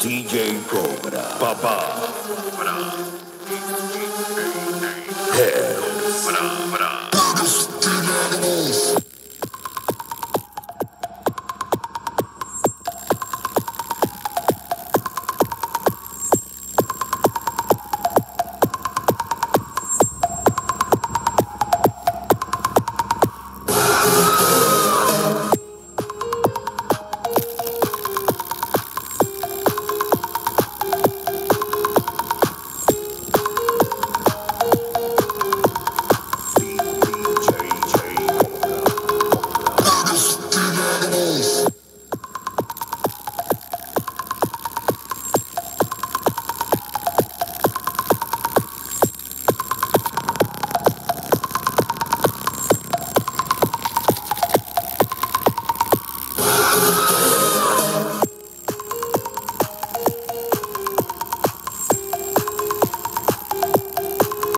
DJ Cobra. Papá. Heads.